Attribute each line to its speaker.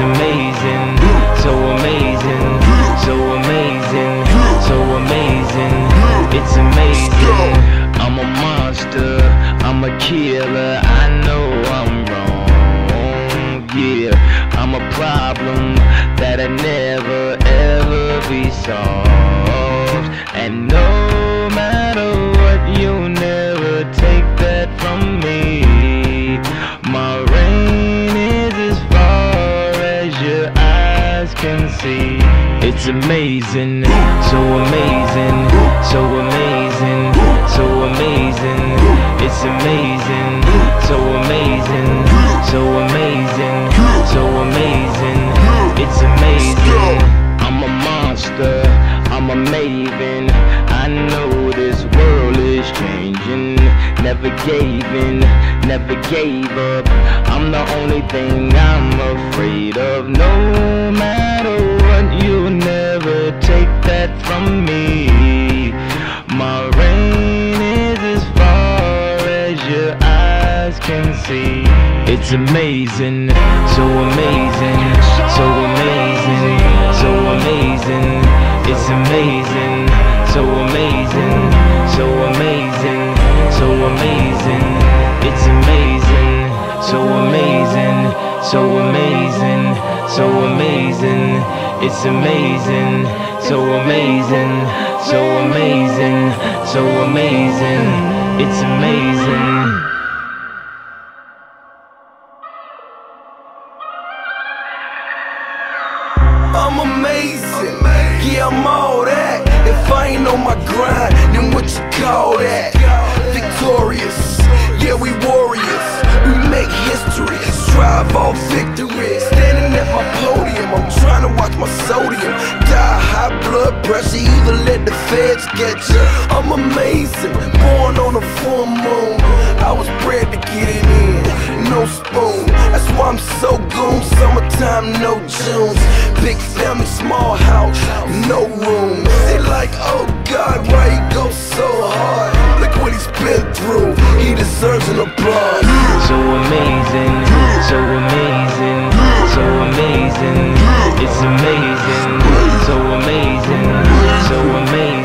Speaker 1: Amazing, so amazing, so amazing, so amazing. It's amazing. I'm a monster, I'm a killer. I know I'm wrong. Yeah, I'm a problem that'll never ever be solved. And no matter It's amazing, so amazing, so amazing, so amazing. It's amazing, so amazing, so amazing, so amazing. It's amazing. I'm a monster, I'm a maven. I know this world is changing. Never gave in, never gave up. I'm the only thing I'm afraid of. No matter that from me. My reign is as far as your eyes can see. It's amazing, so amazing, so amazing, so amazing. It's amazing, so amazing, so amazing, so amazing. It's amazing, so amazing, so amazing, so amazing. It's amazing, so amazing, so amazing, so amazing. It's amazing.
Speaker 2: I'm amazing. Yeah, I'm all that. If I ain't on my get you. I'm amazing. Born on a full moon. I was bred to get it in. No spoon. That's why I'm so goon. Summertime, no Junes. Big family, small house, no room. They like, oh God, why he go so hard? Look what he's been through. He deserves an applause.
Speaker 1: So amazing, so amazing, so amazing. It's amazing, so amazing, so amazing,